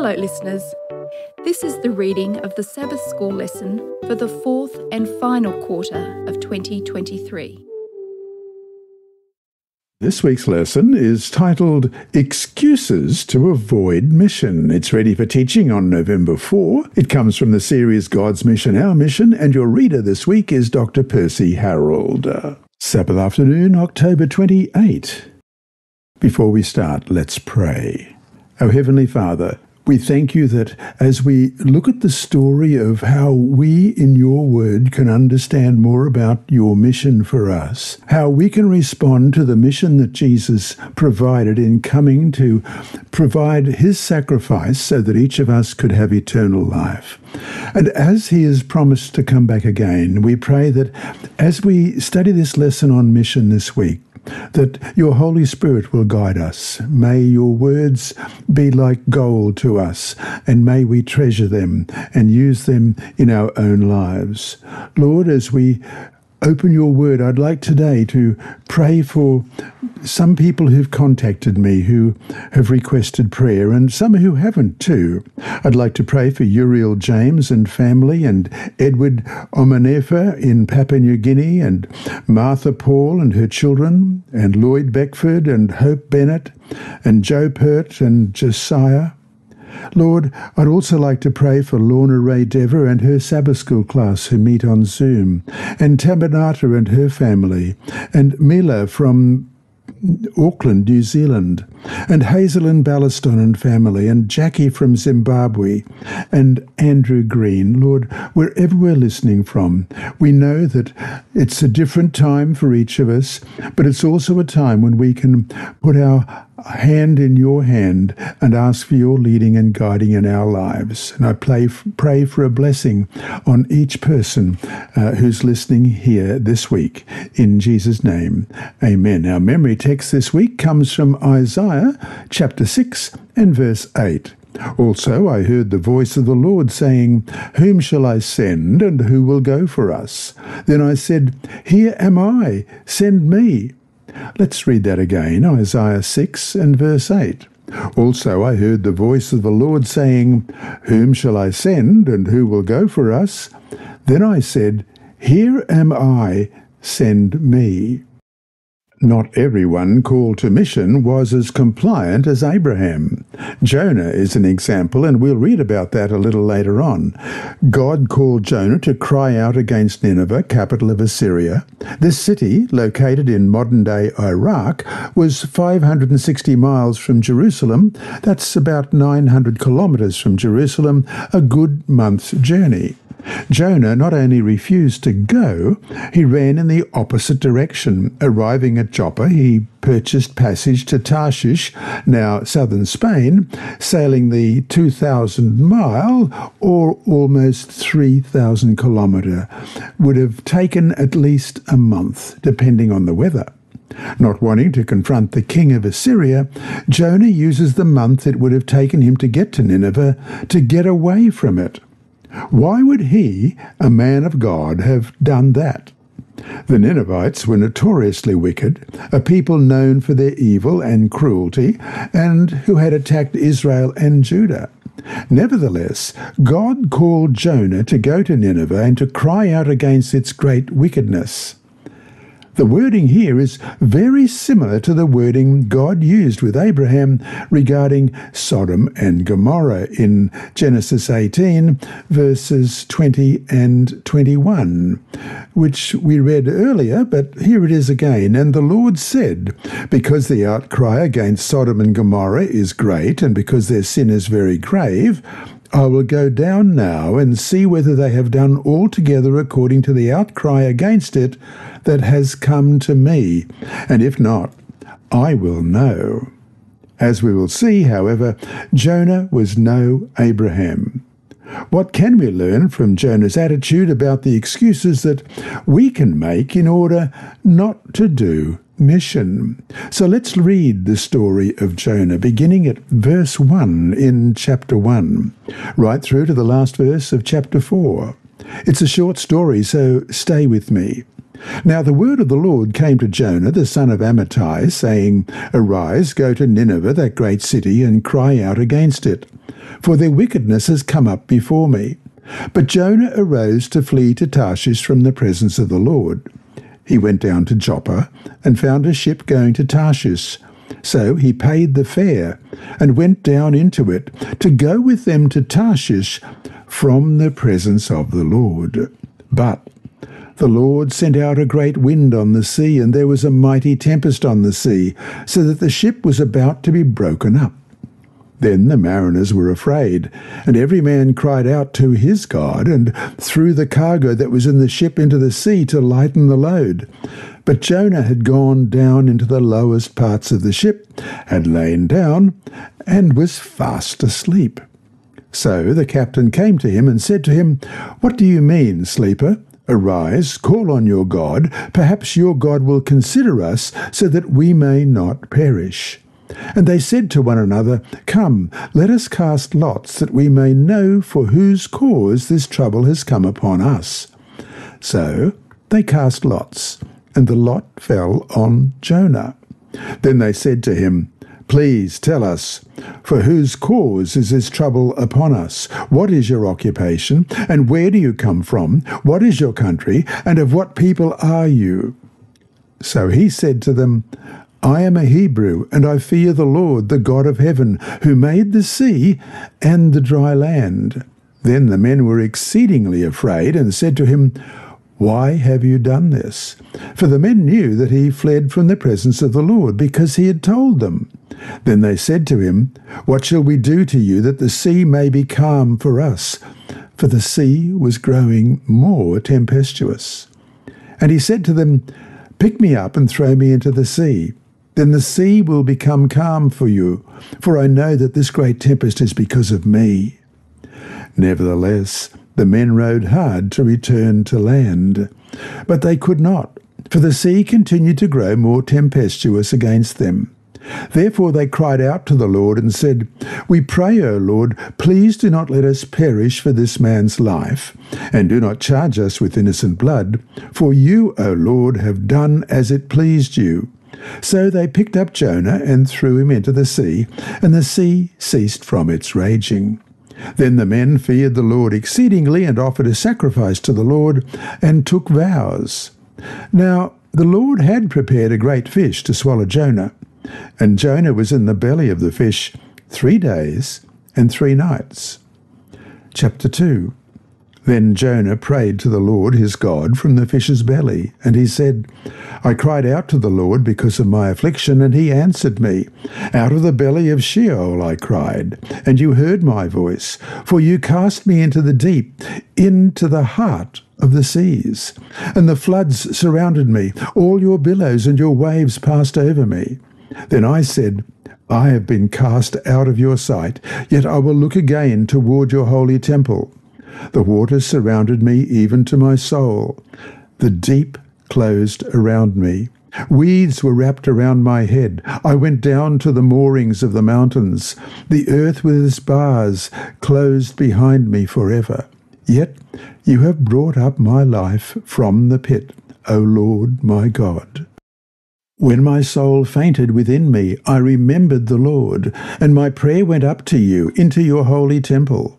Hello, listeners. This is the reading of the Sabbath School lesson for the fourth and final quarter of 2023. This week's lesson is titled Excuses to Avoid Mission. It's ready for teaching on November 4. It comes from the series God's Mission, Our Mission, and your reader this week is Dr. Percy Harrold. Sabbath afternoon, October 28. Before we start, let's pray. Our Heavenly Father, we thank you that as we look at the story of how we in your word can understand more about your mission for us, how we can respond to the mission that Jesus provided in coming to provide his sacrifice so that each of us could have eternal life. And as he has promised to come back again, we pray that as we study this lesson on mission this week, that your Holy Spirit will guide us. May your words be like gold to us, and may we treasure them and use them in our own lives. Lord, as we open your word, I'd like today to pray for some people who've contacted me who have requested prayer and some who haven't too. I'd like to pray for Uriel James and family and Edward Omanefa in Papua New Guinea and Martha Paul and her children and Lloyd Beckford and Hope Bennett and Joe Pert and Josiah Lord, I'd also like to pray for Lorna Ray Dever and her Sabbath school class who meet on Zoom, and Tabanata and her family, and Mila from Auckland, New Zealand, and Hazel and Ballaston and family, and Jackie from Zimbabwe, and Andrew Green. Lord, wherever we're listening from, we know that it's a different time for each of us, but it's also a time when we can put our hand in your hand and ask for your leading and guiding in our lives. And I pray, pray for a blessing on each person uh, who's listening here this week. In Jesus' name, amen. Our memory text this week comes from Isaiah chapter 6 and verse 8. Also, I heard the voice of the Lord saying, Whom shall I send, and who will go for us? Then I said, Here am I, send me. Let's read that again Isaiah 6 and verse 8. Also, I heard the voice of the Lord saying, Whom shall I send, and who will go for us? Then I said, Here am I, send me. Not everyone called to mission was as compliant as Abraham. Jonah is an example, and we'll read about that a little later on. God called Jonah to cry out against Nineveh, capital of Assyria. This city, located in modern day Iraq, was 560 miles from Jerusalem. That's about 900 kilometers from Jerusalem, a good month's journey. Jonah not only refused to go, he ran in the opposite direction. Arriving at Joppa, he purchased passage to Tarshish, now southern Spain, sailing the 2,000 mile or almost 3,000 kilometre. Would have taken at least a month, depending on the weather. Not wanting to confront the king of Assyria, Jonah uses the month it would have taken him to get to Nineveh to get away from it. Why would he, a man of God, have done that? The Ninevites were notoriously wicked, a people known for their evil and cruelty, and who had attacked Israel and Judah. Nevertheless, God called Jonah to go to Nineveh and to cry out against its great wickedness. The wording here is very similar to the wording God used with Abraham regarding Sodom and Gomorrah in Genesis 18, verses 20 and 21, which we read earlier, but here it is again. And the Lord said, Because the outcry against Sodom and Gomorrah is great, and because their sin is very grave, I will go down now and see whether they have done altogether according to the outcry against it that has come to me, and if not, I will know. As we will see, however, Jonah was no Abraham. What can we learn from Jonah's attitude about the excuses that we can make in order not to do mission. So let's read the story of Jonah, beginning at verse 1 in chapter 1, right through to the last verse of chapter 4. It's a short story, so stay with me. Now the word of the Lord came to Jonah the son of Amittai, saying, Arise, go to Nineveh, that great city, and cry out against it, for their wickedness has come up before me. But Jonah arose to flee to Tarshish from the presence of the Lord. He went down to Joppa and found a ship going to Tarshish. So he paid the fare and went down into it to go with them to Tarshish from the presence of the Lord. But the Lord sent out a great wind on the sea, and there was a mighty tempest on the sea, so that the ship was about to be broken up. Then the mariners were afraid, and every man cried out to his God, and threw the cargo that was in the ship into the sea to lighten the load. But Jonah had gone down into the lowest parts of the ship, had lain down, and was fast asleep. So the captain came to him and said to him, What do you mean, sleeper? Arise, call on your God. Perhaps your God will consider us, so that we may not perish. And they said to one another, Come, let us cast lots, that we may know for whose cause this trouble has come upon us. So they cast lots, and the lot fell on Jonah. Then they said to him, Please tell us, for whose cause is this trouble upon us? What is your occupation? And where do you come from? What is your country? And of what people are you? So he said to them, I am a Hebrew, and I fear the Lord, the God of heaven, who made the sea and the dry land. Then the men were exceedingly afraid, and said to him, why have you done this? For the men knew that he fled from the presence of the Lord, because he had told them. Then they said to him, What shall we do to you that the sea may be calm for us? For the sea was growing more tempestuous. And he said to them, Pick me up and throw me into the sea. Then the sea will become calm for you, for I know that this great tempest is because of me. Nevertheless, the men rowed hard to return to land, but they could not, for the sea continued to grow more tempestuous against them. Therefore they cried out to the Lord and said, We pray, O Lord, please do not let us perish for this man's life, and do not charge us with innocent blood, for you, O Lord, have done as it pleased you. So they picked up Jonah and threw him into the sea, and the sea ceased from its raging. Then the men feared the Lord exceedingly and offered a sacrifice to the Lord and took vows. Now the Lord had prepared a great fish to swallow Jonah, and Jonah was in the belly of the fish three days and three nights. Chapter 2 then Jonah prayed to the Lord his God from the fish's belly, and he said, I cried out to the Lord because of my affliction, and he answered me. Out of the belly of Sheol I cried, and you heard my voice, for you cast me into the deep, into the heart of the seas. And the floods surrounded me, all your billows and your waves passed over me. Then I said, I have been cast out of your sight, yet I will look again toward your holy temple. The waters surrounded me even to my soul. The deep closed around me. Weeds were wrapped around my head. I went down to the moorings of the mountains. The earth with its bars closed behind me forever. Yet you have brought up my life from the pit, O Lord my God. When my soul fainted within me, I remembered the Lord, and my prayer went up to you into your holy temple.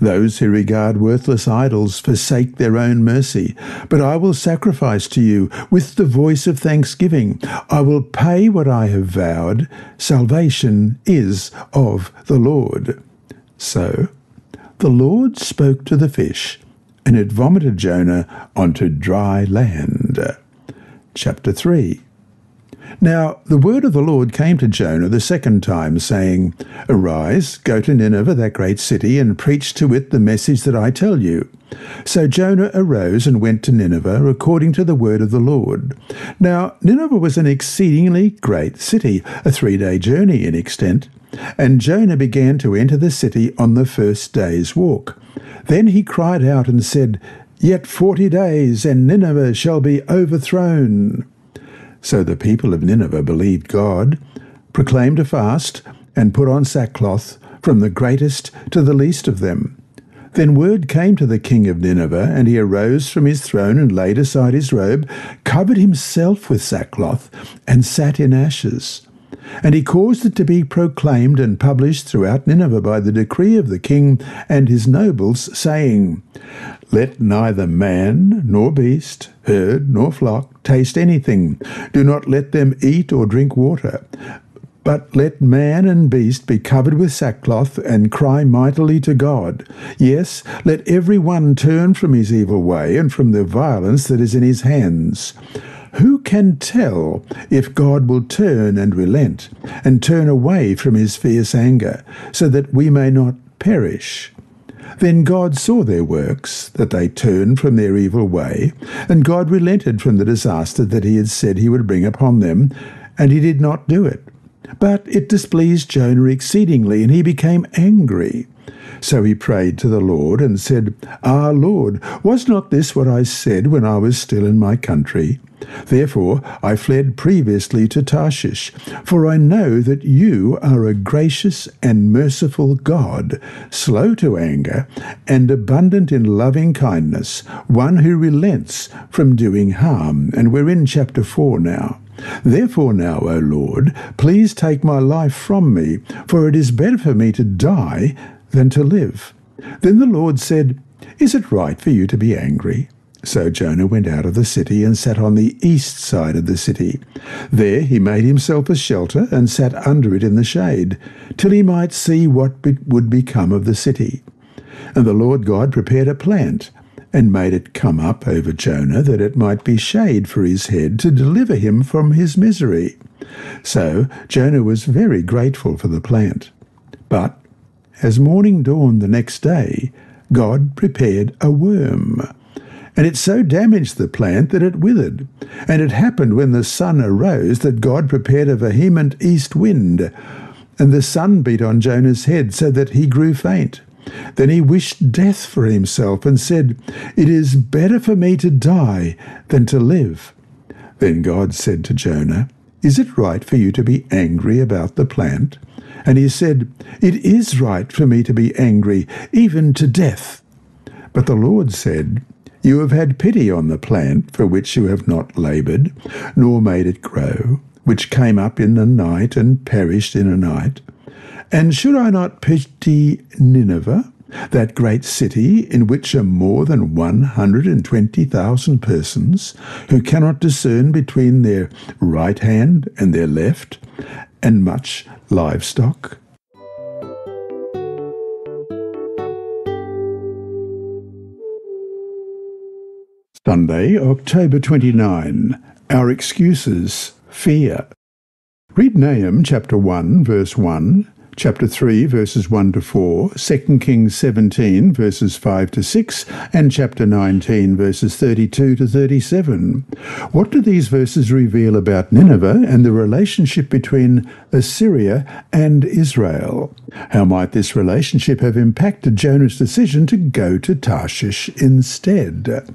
Those who regard worthless idols forsake their own mercy. But I will sacrifice to you with the voice of thanksgiving. I will pay what I have vowed. Salvation is of the Lord. So the Lord spoke to the fish, and it vomited Jonah onto dry land. Chapter 3 now the word of the Lord came to Jonah the second time, saying, Arise, go to Nineveh, that great city, and preach to it the message that I tell you. So Jonah arose and went to Nineveh, according to the word of the Lord. Now Nineveh was an exceedingly great city, a three day journey in extent. And Jonah began to enter the city on the first day's walk. Then he cried out and said, Yet forty days, and Nineveh shall be overthrown. So the people of Nineveh believed God, proclaimed a fast, and put on sackcloth from the greatest to the least of them. Then word came to the king of Nineveh, and he arose from his throne and laid aside his robe, covered himself with sackcloth, and sat in ashes. And he caused it to be proclaimed and published throughout Nineveh by the decree of the king and his nobles, saying, Let neither man nor beast, herd nor flock taste anything. Do not let them eat or drink water. But let man and beast be covered with sackcloth and cry mightily to God. Yes, let every one turn from his evil way and from the violence that is in his hands. Who can tell if God will turn and relent and turn away from his fierce anger, so that we may not perish? Then God saw their works, that they turned from their evil way, and God relented from the disaster that he had said he would bring upon them, and he did not do it. But it displeased Jonah exceedingly, and he became angry. So he prayed to the Lord and said, Ah, Lord, was not this what I said when I was still in my country? Therefore I fled previously to Tarshish, for I know that you are a gracious and merciful God, slow to anger, and abundant in loving kindness, one who relents from doing harm. And we're in chapter 4 now. Therefore now, O Lord, please take my life from me, for it is better for me to die than to live. Then the Lord said, Is it right for you to be angry? So Jonah went out of the city and sat on the east side of the city. There he made himself a shelter and sat under it in the shade, till he might see what would become of the city. And the Lord God prepared a plant and made it come up over Jonah that it might be shade for his head to deliver him from his misery. So Jonah was very grateful for the plant. But as morning dawned the next day, God prepared a worm. And it so damaged the plant that it withered. And it happened when the sun arose that God prepared a vehement east wind. And the sun beat on Jonah's head so that he grew faint. Then he wished death for himself and said, It is better for me to die than to live. Then God said to Jonah, Is it right for you to be angry about the plant? And he said, It is right for me to be angry, even to death. But the Lord said, You have had pity on the plant for which you have not laboured, nor made it grow, which came up in a night and perished in a night. And should I not pity Nineveh, that great city in which are more than 120,000 persons who cannot discern between their right hand and their left, and much livestock? Sunday, October 29. Our excuses fear. Read Nahum chapter 1, verse 1, chapter 3, verses 1 to 4, 2 Kings 17, verses 5 to 6, and chapter 19, verses 32 to 37. What do these verses reveal about Nineveh and the relationship between Assyria and Israel? How might this relationship have impacted Jonah's decision to go to Tarshish instead?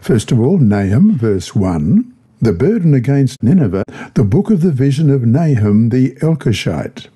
First of all, Nahum, verse 1. The burden against Nineveh, the book of the vision of Nahum the Elkoshite,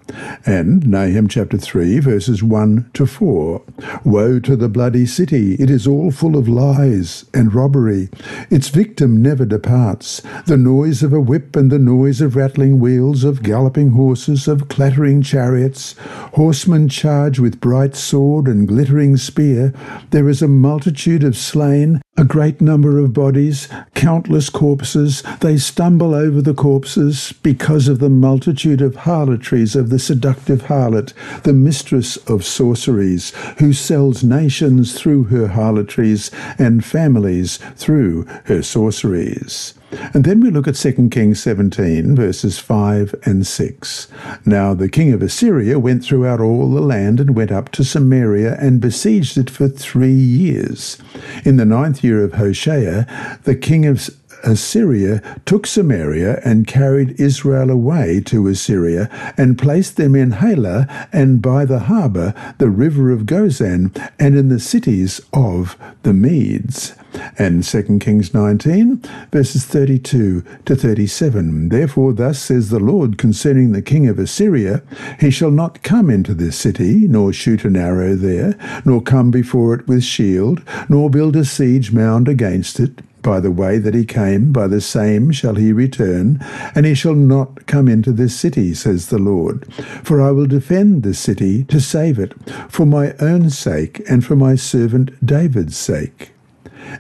and Nahum chapter 3, verses 1 to 4. Woe to the bloody city! It is all full of lies and robbery. Its victim never departs. The noise of a whip and the noise of rattling wheels, of galloping horses, of clattering chariots, horsemen charge with bright sword and glittering spear. There is a multitude of slain, a great number of bodies, countless corpses. They stumble over the corpses because of the multitude of harlotries of the seductive harlot, the mistress of sorceries, who sells nations through her harlotries and families through her sorceries. And then we look at 2 Kings 17, verses 5 and 6. Now the king of Assyria went throughout all the land and went up to Samaria and besieged it for three years. In the ninth year of Hoshea, the king of Assyria took Samaria and carried Israel away to Assyria and placed them in Halah and by the Habor, the river of Gozan, and in the cities of the Medes. And 2 Kings 19, verses 32 to 37. Therefore, thus says the Lord concerning the king of Assyria He shall not come into this city, nor shoot an arrow there, nor come before it with shield, nor build a siege mound against it. By the way that he came, by the same shall he return, and he shall not come into this city, says the Lord. For I will defend this city to save it, for my own sake and for my servant David's sake.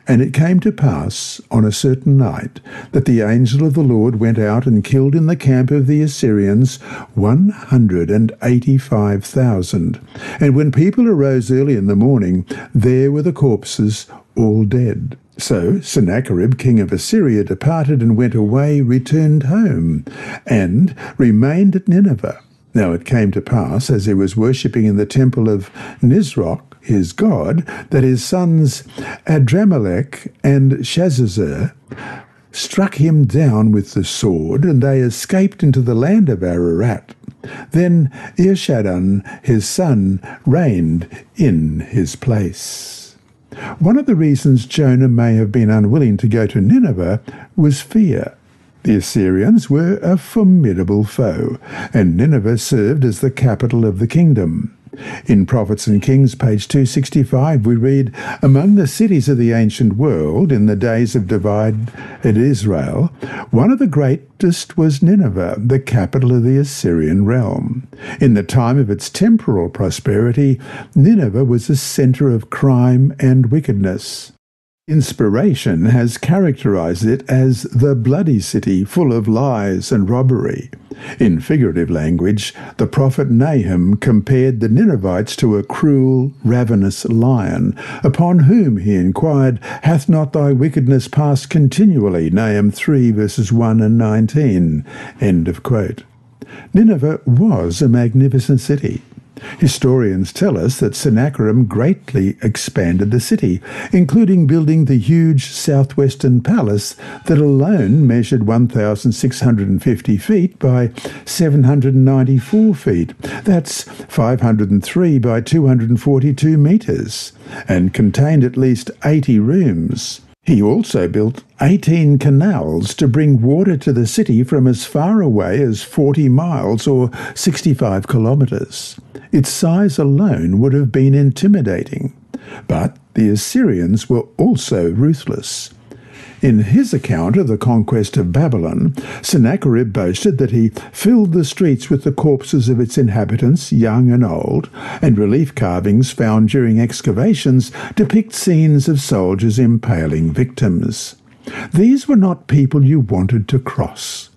And it came to pass on a certain night that the angel of the Lord went out and killed in the camp of the Assyrians one hundred and eighty five thousand. And when people arose early in the morning, there were the corpses all dead. So Sennacherib, king of Assyria, departed and went away, returned home, and remained at Nineveh. Now it came to pass, as he was worshipping in the temple of Nisroch, his god, that his sons Adramelech and Sharezer struck him down with the sword, and they escaped into the land of Ararat. Then Esarhaddon, his son, reigned in his place. One of the reasons Jonah may have been unwilling to go to Nineveh was fear. The Assyrians were a formidable foe, and Nineveh served as the capital of the kingdom. In Prophets and Kings, page 265, we read Among the cities of the ancient world, in the days of divide at Israel, one of the greatest was Nineveh, the capital of the Assyrian realm. In the time of its temporal prosperity, Nineveh was a center of crime and wickedness. Inspiration has characterized it as the bloody city full of lies and robbery. In figurative language, the prophet Nahum compared the Ninevites to a cruel, ravenous lion, upon whom, he inquired, hath not thy wickedness passed continually? Nahum 3 verses 1 and 19. End of quote. Nineveh was a magnificent city. Historians tell us that Sennacherib greatly expanded the city, including building the huge southwestern palace that alone measured 1,650 feet by 794 feet. That's 503 by 242 metres, and contained at least 80 rooms. He also built 18 canals to bring water to the city from as far away as 40 miles or 65 kilometres. Its size alone would have been intimidating. But the Assyrians were also ruthless. In his account of the conquest of Babylon, Sennacherib boasted that he filled the streets with the corpses of its inhabitants, young and old, and relief carvings found during excavations depict scenes of soldiers impaling victims. These were not people you wanted to cross.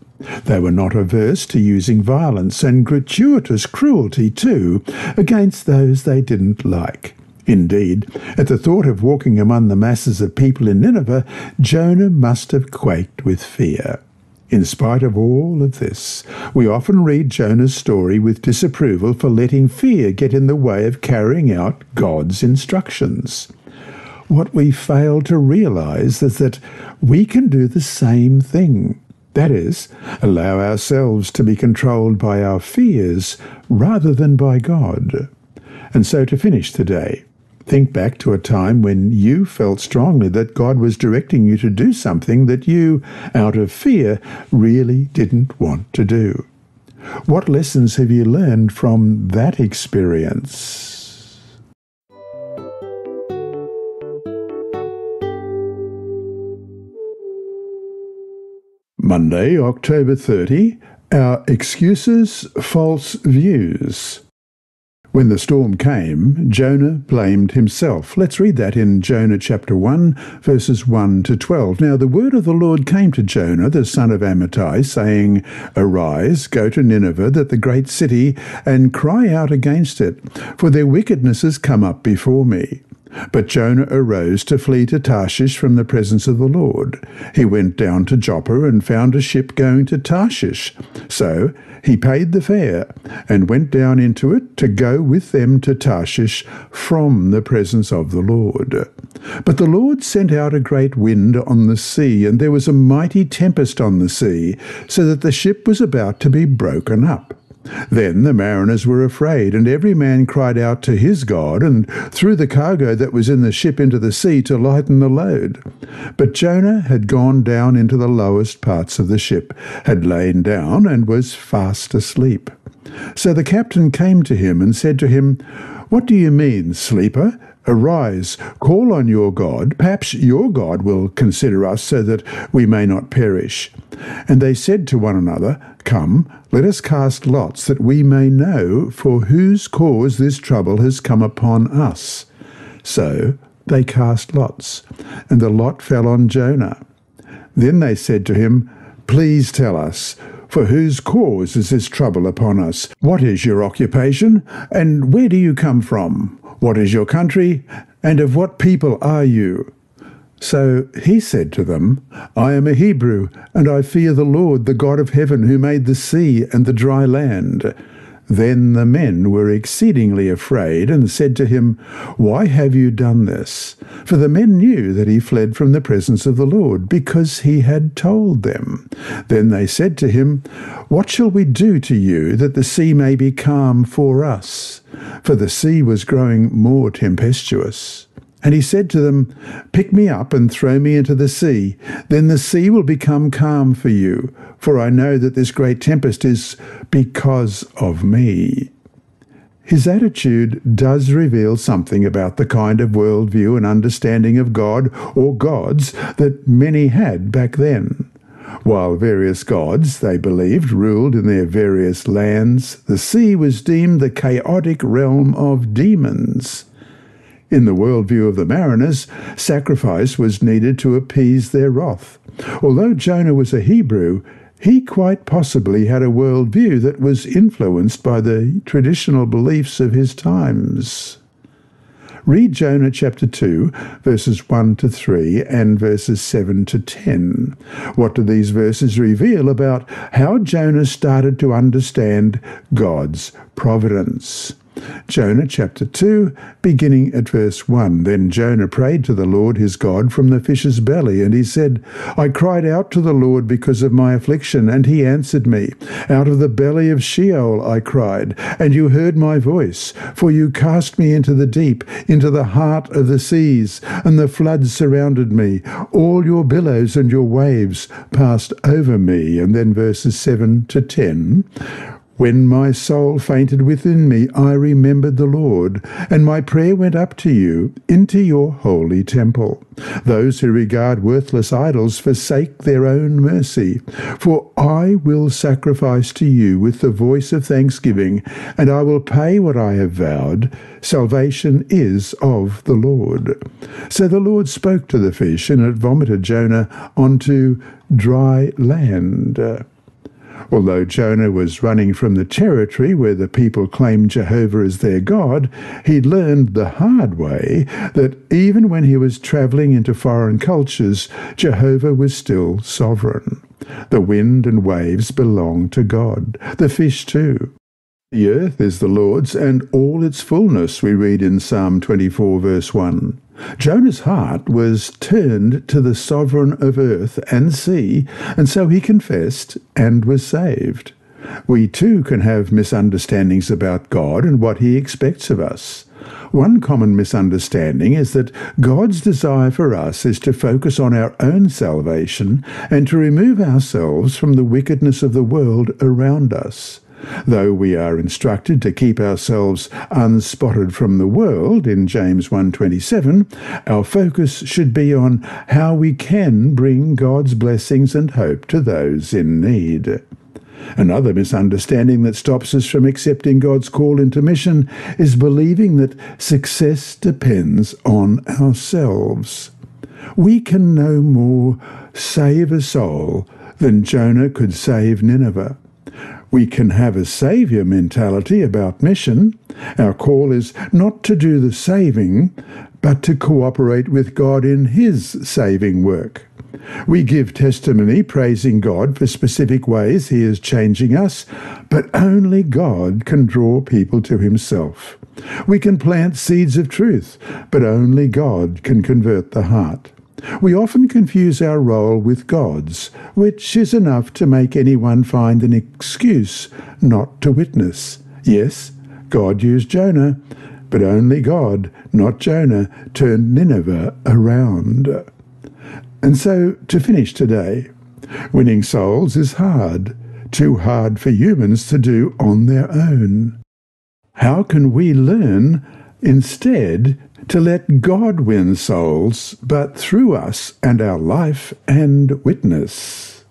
They were not averse to using violence and gratuitous cruelty, too, against those they didn't like. Indeed, at the thought of walking among the masses of people in Nineveh, Jonah must have quaked with fear. In spite of all of this, we often read Jonah's story with disapproval for letting fear get in the way of carrying out God's instructions. What we fail to realize is that we can do the same thing. That is, allow ourselves to be controlled by our fears rather than by God. And so to finish today, Think back to a time when you felt strongly that God was directing you to do something that you, out of fear, really didn't want to do. What lessons have you learned from that experience? Monday, October 30, Our Excuses, False Views. When the storm came, Jonah blamed himself. Let's read that in Jonah chapter 1, verses 1 to 12. Now the word of the Lord came to Jonah, the son of Amittai, saying, Arise, go to Nineveh, that the great city, and cry out against it, for their wickedness has come up before me. But Jonah arose to flee to Tarshish from the presence of the Lord. He went down to Joppa and found a ship going to Tarshish. So he paid the fare and went down into it to go with them to Tarshish from the presence of the Lord. But the Lord sent out a great wind on the sea, and there was a mighty tempest on the sea, so that the ship was about to be broken up. Then the mariners were afraid, and every man cried out to his God, and threw the cargo that was in the ship into the sea to lighten the load. But Jonah had gone down into the lowest parts of the ship, had lain down, and was fast asleep. So the captain came to him and said to him, What do you mean, sleeper? Arise, call on your God. Perhaps your God will consider us so that we may not perish. And they said to one another, Come, let us cast lots that we may know for whose cause this trouble has come upon us. So they cast lots, and the lot fell on Jonah. Then they said to him, Please tell us, for whose cause is this trouble upon us? What is your occupation, and where do you come from? What is your country, and of what people are you? So he said to them, I am a Hebrew, and I fear the Lord, the God of heaven, who made the sea and the dry land. Then the men were exceedingly afraid, and said to him, Why have you done this? For the men knew that he fled from the presence of the Lord, because he had told them. Then they said to him, What shall we do to you, that the sea may be calm for us? for the sea was growing more tempestuous. And he said to them, Pick me up and throw me into the sea. Then the sea will become calm for you, for I know that this great tempest is because of me. His attitude does reveal something about the kind of worldview and understanding of God or gods that many had back then. While various gods, they believed, ruled in their various lands, the sea was deemed the chaotic realm of demons. In the worldview of the mariners, sacrifice was needed to appease their wrath. Although Jonah was a Hebrew, he quite possibly had a worldview that was influenced by the traditional beliefs of his times. Read Jonah chapter 2, verses 1 to 3 and verses 7 to 10. What do these verses reveal about how Jonah started to understand God's providence? Jonah chapter 2, beginning at verse 1. Then Jonah prayed to the Lord his God from the fish's belly, and he said, I cried out to the Lord because of my affliction, and he answered me. Out of the belly of Sheol I cried, and you heard my voice. For you cast me into the deep, into the heart of the seas, and the floods surrounded me. All your billows and your waves passed over me. And then verses 7 to 10. When my soul fainted within me, I remembered the Lord, and my prayer went up to you into your holy temple. Those who regard worthless idols forsake their own mercy. For I will sacrifice to you with the voice of thanksgiving, and I will pay what I have vowed. Salvation is of the Lord. So the Lord spoke to the fish, and it vomited Jonah onto dry land. Although Jonah was running from the territory where the people claimed Jehovah as their God, he learned the hard way that even when he was traveling into foreign cultures, Jehovah was still sovereign. The wind and waves belong to God, the fish too. The earth is the Lord's and all its fullness, we read in Psalm 24, verse 1. Jonah's heart was turned to the sovereign of earth and sea, and so he confessed and was saved. We too can have misunderstandings about God and what he expects of us. One common misunderstanding is that God's desire for us is to focus on our own salvation and to remove ourselves from the wickedness of the world around us. Though we are instructed to keep ourselves unspotted from the world in James 1:27, our focus should be on how we can bring God's blessings and hope to those in need. Another misunderstanding that stops us from accepting God's call into mission is believing that success depends on ourselves. We can no more save a soul than Jonah could save Nineveh. We can have a saviour mentality about mission. Our call is not to do the saving, but to cooperate with God in His saving work. We give testimony praising God for specific ways He is changing us, but only God can draw people to Himself. We can plant seeds of truth, but only God can convert the heart. We often confuse our role with God's, which is enough to make anyone find an excuse not to witness. Yes, God used Jonah, but only God, not Jonah, turned Nineveh around. And so, to finish today, winning souls is hard, too hard for humans to do on their own. How can we learn instead to let God win souls, but through us and our life and witness?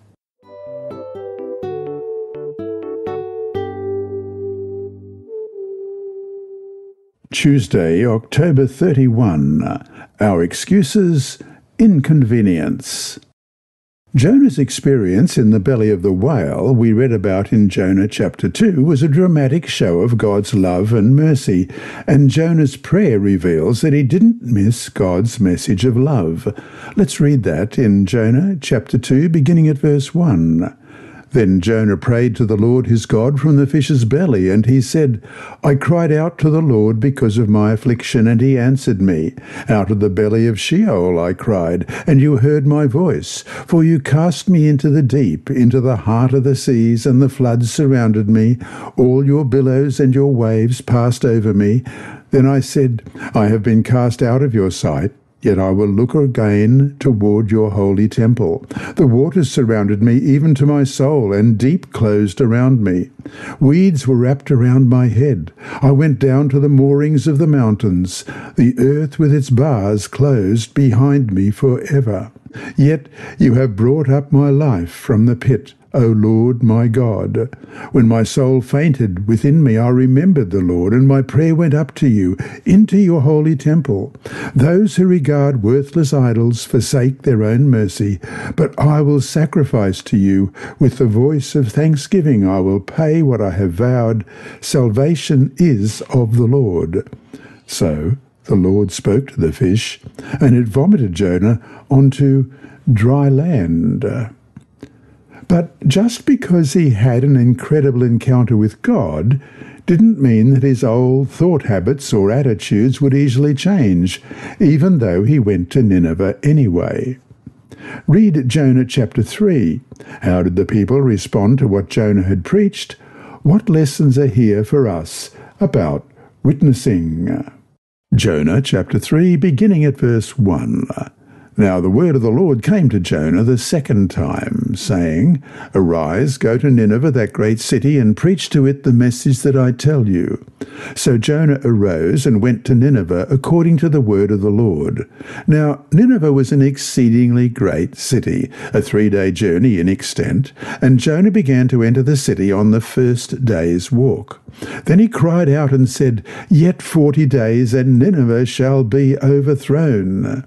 Tuesday, October 31. Our excuses inconvenience. Jonah's experience in the belly of the whale we read about in Jonah chapter 2 was a dramatic show of God's love and mercy, and Jonah's prayer reveals that he didn't miss God's message of love. Let's read that in Jonah chapter 2, beginning at verse 1. Then Jonah prayed to the Lord his God from the fish's belly, and he said, I cried out to the Lord because of my affliction, and he answered me. Out of the belly of Sheol I cried, and you heard my voice. For you cast me into the deep, into the heart of the seas, and the floods surrounded me. All your billows and your waves passed over me. Then I said, I have been cast out of your sight. Yet I will look again toward your holy temple. The waters surrounded me even to my soul, and deep closed around me. Weeds were wrapped around my head. I went down to the moorings of the mountains. The earth with its bars closed behind me for ever. Yet you have brought up my life from the pit. O Lord my God. When my soul fainted within me, I remembered the Lord, and my prayer went up to you, into your holy temple. Those who regard worthless idols forsake their own mercy, but I will sacrifice to you. With the voice of thanksgiving I will pay what I have vowed. Salvation is of the Lord. So the Lord spoke to the fish, and it vomited Jonah onto dry land. But just because he had an incredible encounter with God didn't mean that his old thought habits or attitudes would easily change, even though he went to Nineveh anyway. Read Jonah chapter 3. How did the people respond to what Jonah had preached? What lessons are here for us about witnessing? Jonah chapter 3, beginning at verse 1. Now the word of the Lord came to Jonah the second time, saying, Arise, go to Nineveh, that great city, and preach to it the message that I tell you. So Jonah arose and went to Nineveh according to the word of the Lord. Now Nineveh was an exceedingly great city, a three day journey in extent, and Jonah began to enter the city on the first day's walk. Then he cried out and said, Yet forty days, and Nineveh shall be overthrown.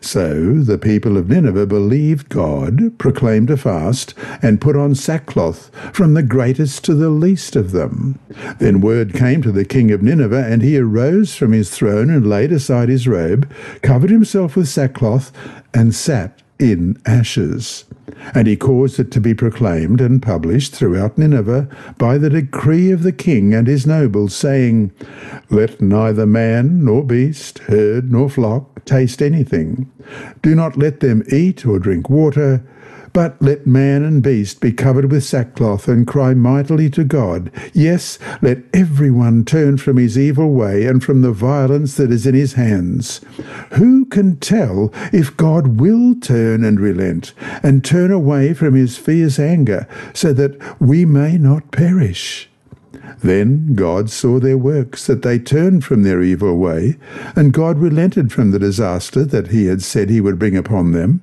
So the people of Nineveh believed God, proclaimed a fast, and put on sackcloth, from the greatest to the least of them. Then word came to the king of Nineveh, and he arose from his throne and laid aside his robe, covered himself with sackcloth, and sat in ashes. And he caused it to be proclaimed and published throughout Nineveh by the decree of the king and his nobles, saying, Let neither man nor beast, herd nor flock taste anything. Do not let them eat or drink water, but let man and beast be covered with sackcloth and cry mightily to God. Yes, let every one turn from his evil way and from the violence that is in his hands. Who can tell if God will turn and relent and turn away from his fierce anger so that we may not perish? Then God saw their works, that they turned from their evil way, and God relented from the disaster that he had said he would bring upon them,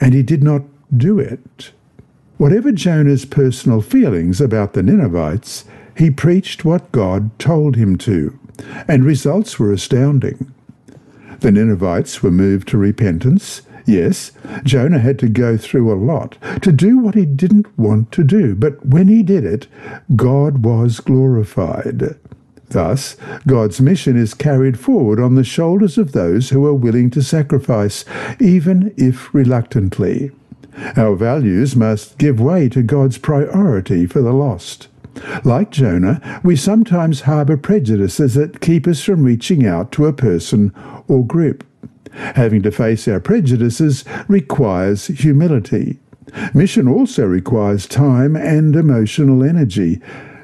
and he did not do it. Whatever Jonah's personal feelings about the Ninevites, he preached what God told him to, and results were astounding. The Ninevites were moved to repentance. Yes, Jonah had to go through a lot to do what he didn't want to do, but when he did it, God was glorified. Thus, God's mission is carried forward on the shoulders of those who are willing to sacrifice, even if reluctantly. Our values must give way to God's priority for the lost. Like Jonah, we sometimes harbour prejudices that keep us from reaching out to a person or group. Having to face our prejudices requires humility. Mission also requires time and emotional energy.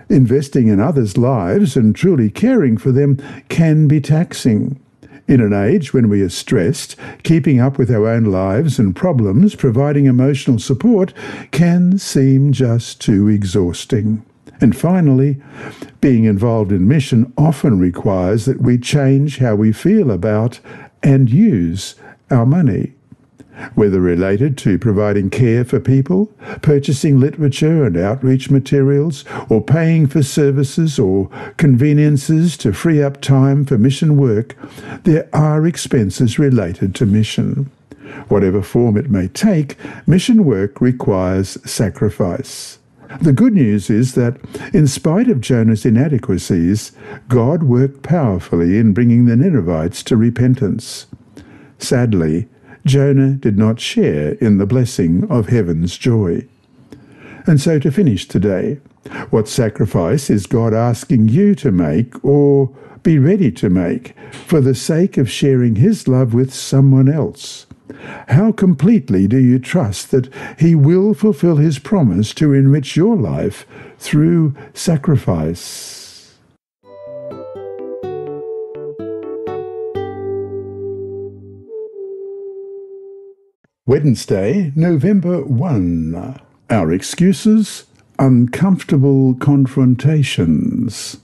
Investing in others' lives and truly caring for them can be taxing. In an age when we are stressed, keeping up with our own lives and problems, providing emotional support, can seem just too exhausting. And finally, being involved in mission often requires that we change how we feel about and use our money whether related to providing care for people, purchasing literature and outreach materials, or paying for services or conveniences to free up time for mission work, there are expenses related to mission. Whatever form it may take, mission work requires sacrifice. The good news is that, in spite of Jonah's inadequacies, God worked powerfully in bringing the Ninevites to repentance. Sadly, Jonah did not share in the blessing of heaven's joy. And so to finish today, what sacrifice is God asking you to make or be ready to make for the sake of sharing His love with someone else? How completely do you trust that He will fulfill His promise to enrich your life through sacrifice? Wednesday, November 1. Our excuses, uncomfortable confrontations.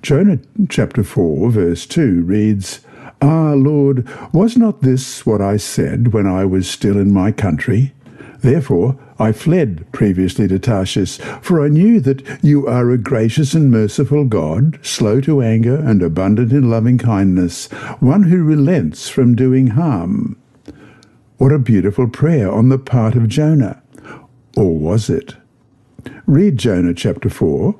Jonah chapter 4, verse 2 reads, Ah, Lord, was not this what I said when I was still in my country? Therefore I fled previously to Tarshish, for I knew that you are a gracious and merciful God, slow to anger and abundant in loving kindness, one who relents from doing harm. What a beautiful prayer on the part of Jonah. Or was it? Read Jonah chapter 4.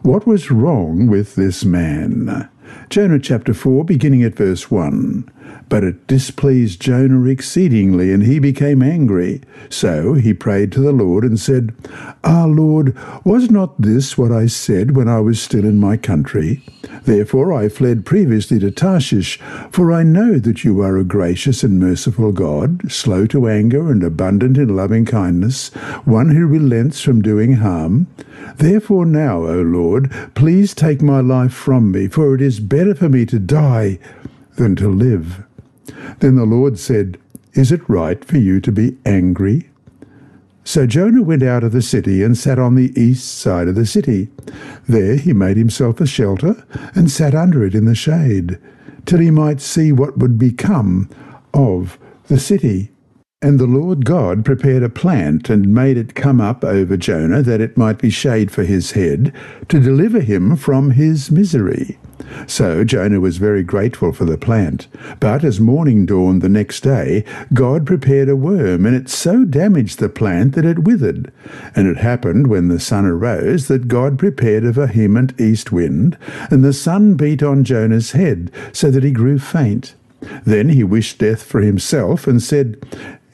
What was wrong with this man? Jonah chapter 4, beginning at verse 1. But it displeased Jonah exceedingly, and he became angry. So he prayed to the Lord and said, Ah, Lord, was not this what I said when I was still in my country? Therefore I fled previously to Tarshish, for I know that you are a gracious and merciful God, slow to anger and abundant in loving kindness, one who relents from doing harm. Therefore now, O Lord, please take my life from me, for it is better for me to die than to live. Then the Lord said, Is it right for you to be angry? So Jonah went out of the city and sat on the east side of the city. There he made himself a shelter and sat under it in the shade, till he might see what would become of the city. And the Lord God prepared a plant and made it come up over Jonah, that it might be shade for his head, to deliver him from his misery. So Jonah was very grateful for the plant. But as morning dawned the next day, God prepared a worm, and it so damaged the plant that it withered. And it happened when the sun arose that God prepared a vehement east wind, and the sun beat on Jonah's head, so that he grew faint. Then he wished death for himself, and said,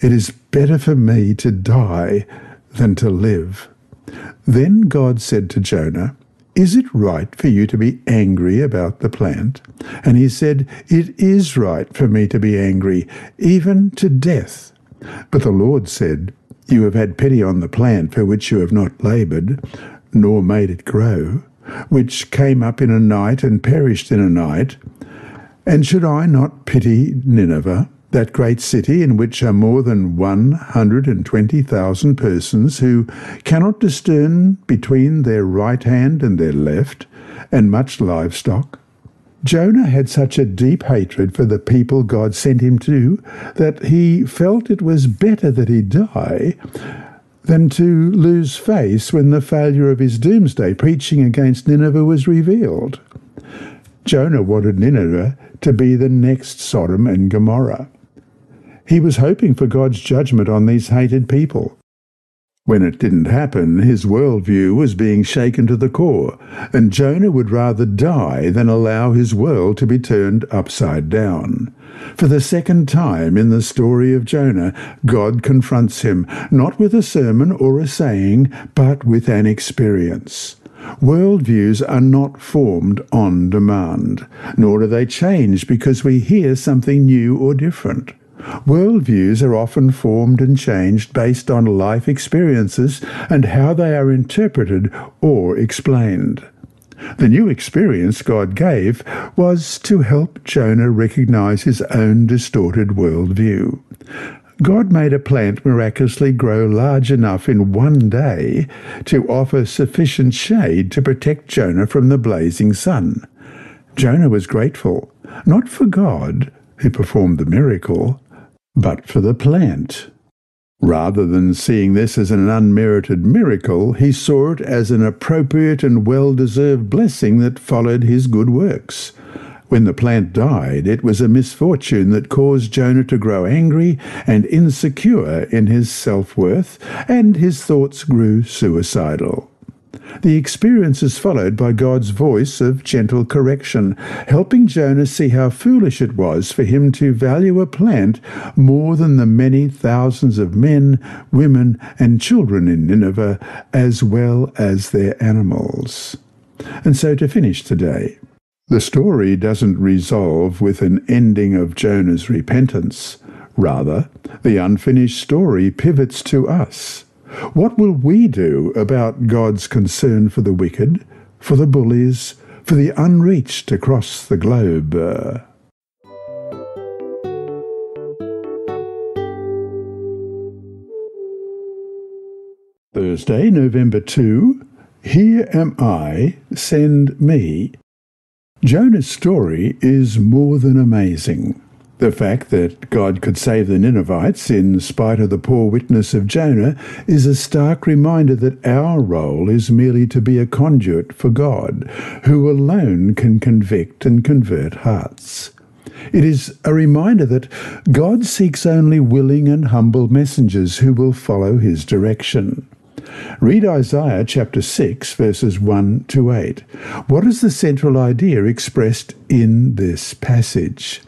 it is better for me to die than to live. Then God said to Jonah, Is it right for you to be angry about the plant? And he said, It is right for me to be angry, even to death. But the Lord said, You have had pity on the plant for which you have not laboured, nor made it grow, which came up in a night and perished in a night. And should I not pity Nineveh? That great city in which are more than 120,000 persons who cannot discern between their right hand and their left, and much livestock. Jonah had such a deep hatred for the people God sent him to that he felt it was better that he die than to lose face when the failure of his doomsday preaching against Nineveh was revealed. Jonah wanted Nineveh to be the next Sodom and Gomorrah. He was hoping for God's judgment on these hated people. When it didn't happen, his worldview was being shaken to the core, and Jonah would rather die than allow his world to be turned upside down. For the second time in the story of Jonah, God confronts him, not with a sermon or a saying, but with an experience. Worldviews are not formed on demand, nor do they change because we hear something new or different. Worldviews are often formed and changed based on life experiences and how they are interpreted or explained. The new experience God gave was to help Jonah recognize his own distorted worldview. God made a plant miraculously grow large enough in one day to offer sufficient shade to protect Jonah from the blazing sun. Jonah was grateful, not for God, who performed the miracle, but for the plant. Rather than seeing this as an unmerited miracle, he saw it as an appropriate and well deserved blessing that followed his good works. When the plant died, it was a misfortune that caused Jonah to grow angry and insecure in his self worth, and his thoughts grew suicidal. The experience is followed by God's voice of gentle correction, helping Jonah see how foolish it was for him to value a plant more than the many thousands of men, women, and children in Nineveh, as well as their animals. And so to finish today, the story doesn't resolve with an ending of Jonah's repentance. Rather, the unfinished story pivots to us. What will we do about God's concern for the wicked, for the bullies, for the unreached across the globe? Thursday, November 2. Here am I, send me. Jonah's story is more than amazing. The fact that God could save the Ninevites in spite of the poor witness of Jonah is a stark reminder that our role is merely to be a conduit for God, who alone can convict and convert hearts. It is a reminder that God seeks only willing and humble messengers who will follow his direction. Read Isaiah chapter 6, verses 1 to 8. What is the central idea expressed in this passage?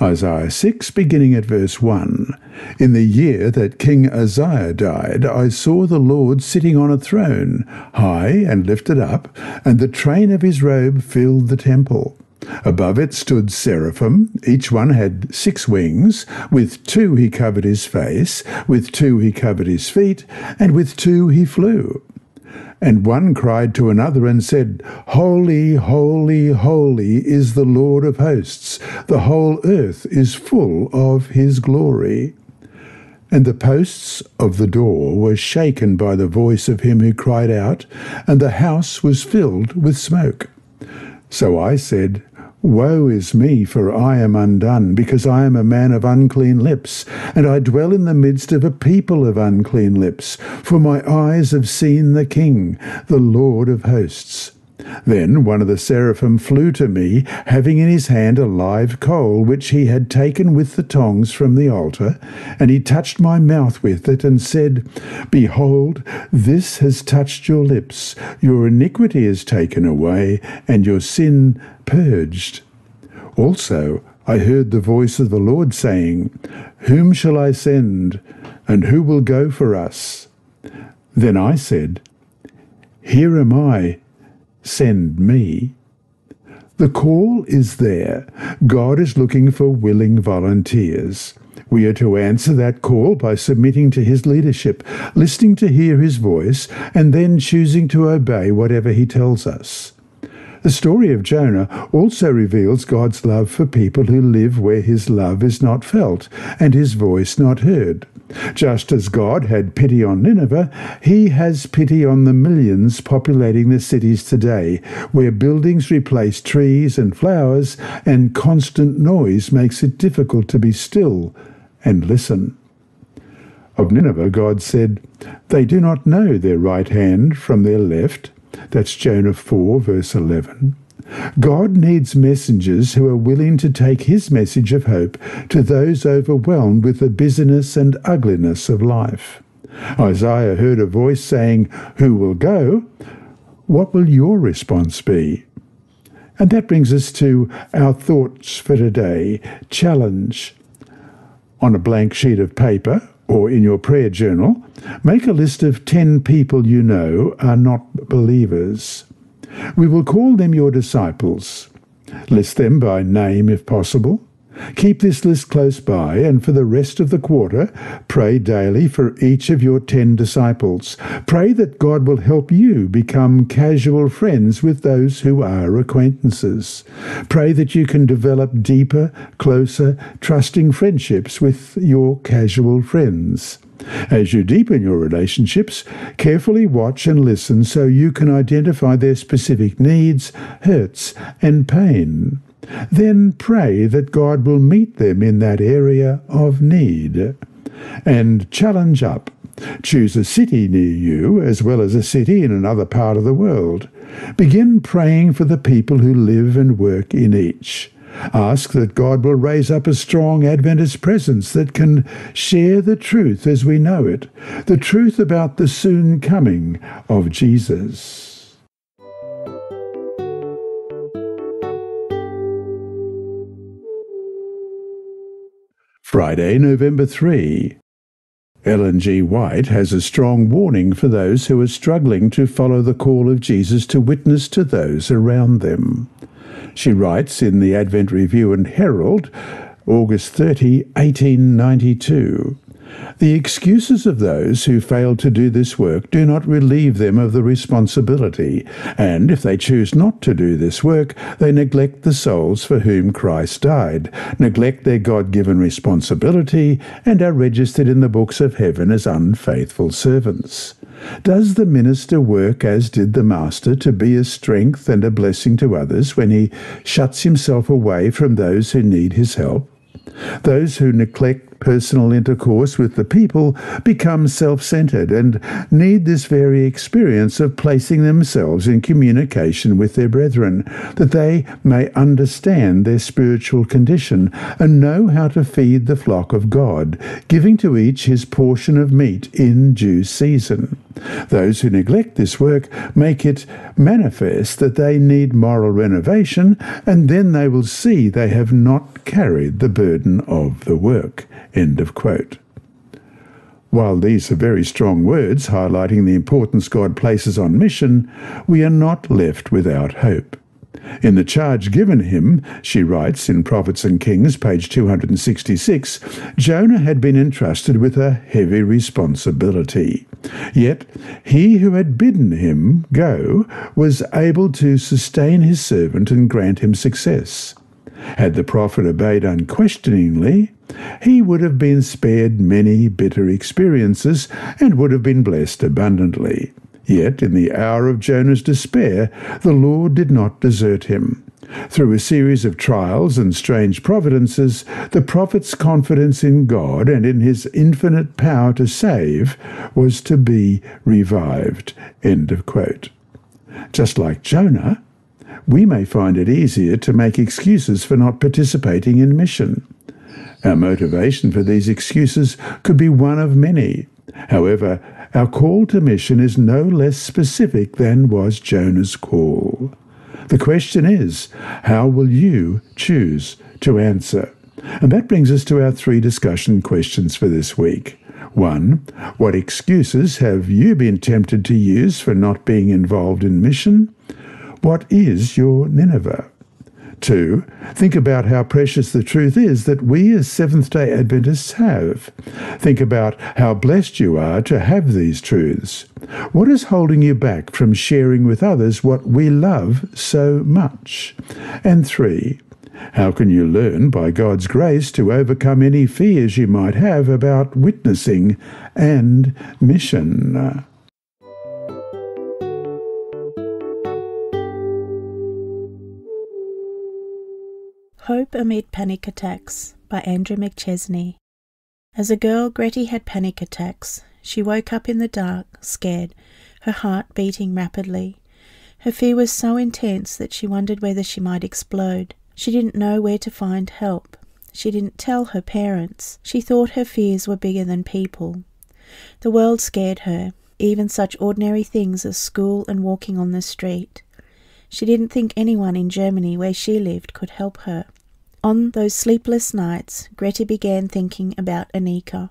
Isaiah 6, beginning at verse 1. In the year that King Uzziah died, I saw the Lord sitting on a throne, high and lifted up, and the train of his robe filled the temple. Above it stood seraphim. Each one had six wings. With two he covered his face, with two he covered his feet, and with two he flew. And one cried to another and said, Holy, holy, holy is the Lord of hosts. The whole earth is full of his glory. And the posts of the door were shaken by the voice of him who cried out, and the house was filled with smoke. So I said, Woe is me, for I am undone, because I am a man of unclean lips, and I dwell in the midst of a people of unclean lips, for my eyes have seen the King, the Lord of hosts. Then one of the seraphim flew to me, having in his hand a live coal which he had taken with the tongs from the altar, and he touched my mouth with it, and said, Behold, this has touched your lips, your iniquity is taken away, and your sin purged. Also I heard the voice of the Lord saying, Whom shall I send, and who will go for us? Then I said, Here am I send me. The call is there. God is looking for willing volunteers. We are to answer that call by submitting to his leadership, listening to hear his voice, and then choosing to obey whatever he tells us. The story of Jonah also reveals God's love for people who live where his love is not felt and his voice not heard. Just as God had pity on Nineveh, he has pity on the millions populating the cities today, where buildings replace trees and flowers, and constant noise makes it difficult to be still and listen. Of Nineveh, God said, They do not know their right hand from their left. That's Jonah 4, verse 11. God needs messengers who are willing to take his message of hope to those overwhelmed with the busyness and ugliness of life. Isaiah heard a voice saying, Who will go? What will your response be? And that brings us to our thoughts for today. Challenge. On a blank sheet of paper or in your prayer journal, make a list of 10 people you know are not believers. We will call them your disciples. List them by name if possible. Keep this list close by, and for the rest of the quarter, pray daily for each of your ten disciples. Pray that God will help you become casual friends with those who are acquaintances. Pray that you can develop deeper, closer, trusting friendships with your casual friends. As you deepen your relationships, carefully watch and listen so you can identify their specific needs, hurts, and pain. Then pray that God will meet them in that area of need. And challenge up. Choose a city near you as well as a city in another part of the world. Begin praying for the people who live and work in each. Ask that God will raise up a strong Adventist presence that can share the truth as we know it, the truth about the soon coming of Jesus. Friday, November 3. Ellen G. White has a strong warning for those who are struggling to follow the call of Jesus to witness to those around them. She writes in the Advent Review and Herald, August 30, 1892. The excuses of those who fail to do this work do not relieve them of the responsibility, and if they choose not to do this work, they neglect the souls for whom Christ died, neglect their God given responsibility, and are registered in the books of heaven as unfaithful servants. Does the minister work as did the master to be a strength and a blessing to others when he shuts himself away from those who need his help? Those who neglect personal intercourse with the people become self centered and need this very experience of placing themselves in communication with their brethren, that they may understand their spiritual condition and know how to feed the flock of God, giving to each his portion of meat in due season. Those who neglect this work make it manifest that they need moral renovation, and then they will see they have not carried the burden of the work. End of quote. While these are very strong words highlighting the importance God places on mission, we are not left without hope. In the charge given him, she writes in Prophets and Kings, page 266, Jonah had been entrusted with a heavy responsibility. Yet he who had bidden him go was able to sustain his servant and grant him success. Had the prophet obeyed unquestioningly, he would have been spared many bitter experiences and would have been blessed abundantly. Yet, in the hour of Jonah's despair, the Lord did not desert him. Through a series of trials and strange providences, the prophet's confidence in God and in his infinite power to save was to be revived. End of quote. Just like Jonah, we may find it easier to make excuses for not participating in mission. Our motivation for these excuses could be one of many. However, our call to mission is no less specific than was Jonah's call. The question is, how will you choose to answer? And that brings us to our three discussion questions for this week. One, what excuses have you been tempted to use for not being involved in mission? What is your Nineveh? Two, think about how precious the truth is that we as Seventh day Adventists have. Think about how blessed you are to have these truths. What is holding you back from sharing with others what we love so much? And three, how can you learn by God's grace to overcome any fears you might have about witnessing and mission? Hope Amid Panic Attacks by Andrew McChesney. As a girl, Gretty had panic attacks. She woke up in the dark, scared, her heart beating rapidly. Her fear was so intense that she wondered whether she might explode. She didn't know where to find help. She didn't tell her parents. She thought her fears were bigger than people. The world scared her, even such ordinary things as school and walking on the street. She didn't think anyone in Germany where she lived could help her. On those sleepless nights, Gretty began thinking about Anika.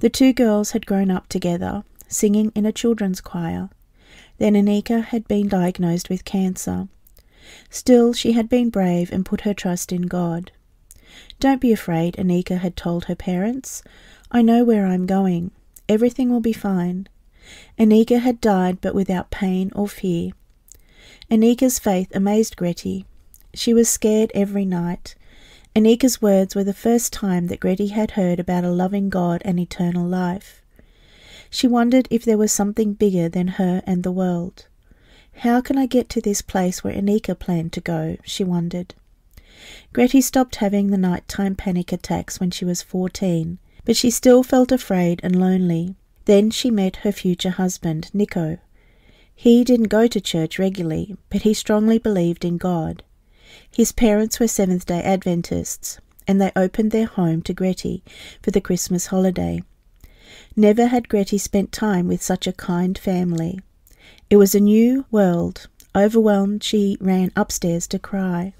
The two girls had grown up together, singing in a children's choir. Then Anika had been diagnosed with cancer. Still, she had been brave and put her trust in God. Don't be afraid, Anika had told her parents. I know where I'm going. Everything will be fine. Anika had died, but without pain or fear. Anika's faith amazed Gretty. She was scared every night. Anika's words were the first time that Gretty had heard about a loving God and eternal life. She wondered if there was something bigger than her and the world. How can I get to this place where Anika planned to go? she wondered. Gretty stopped having the nighttime panic attacks when she was fourteen, but she still felt afraid and lonely. Then she met her future husband, Nico. He didn't go to church regularly, but he strongly believed in God. His parents were Seventh day Adventists, and they opened their home to Gretty for the Christmas holiday. Never had Gretty spent time with such a kind family. It was a new world. Overwhelmed, she ran upstairs to cry.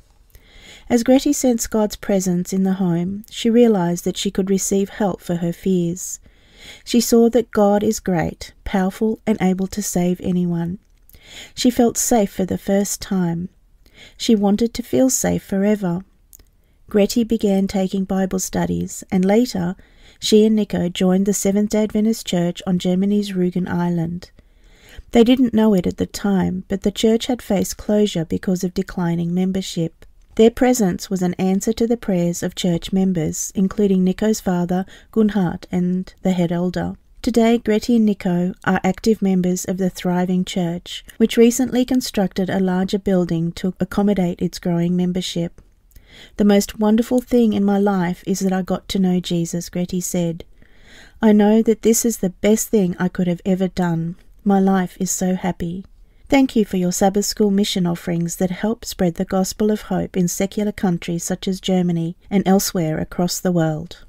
As Gretty sensed God's presence in the home, she realized that she could receive help for her fears. She saw that God is great, powerful, and able to save anyone. She felt safe for the first time. She wanted to feel safe forever. Gretty began taking Bible studies, and later she and Nico joined the Seventh day Adventist Church on Germany's Rügen Island. They didn't know it at the time, but the church had faced closure because of declining membership. Their presence was an answer to the prayers of church members, including Nico's father, Gunhard, and the head elder. Today, Gretty and Nico are active members of the thriving church, which recently constructed a larger building to accommodate its growing membership. The most wonderful thing in my life is that I got to know Jesus, Gretty said. I know that this is the best thing I could have ever done. My life is so happy. Thank you for your Sabbath School mission offerings that help spread the gospel of hope in secular countries such as Germany and elsewhere across the world.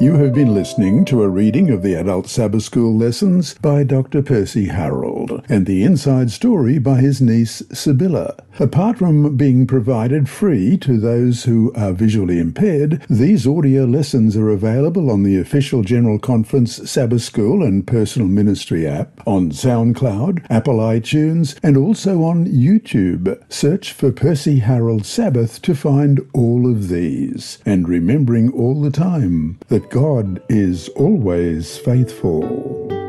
You have been listening to a reading of the Adult Sabbath School lessons by Dr. Percy Harrold and the inside story by his niece Sybilla. Apart from being provided free to those who are visually impaired, these audio lessons are available on the official General Conference Sabbath School and Personal Ministry app, on SoundCloud, Apple iTunes, and also on YouTube. Search for Percy Harrold Sabbath to find all of these. And remembering all the time that God is always faithful.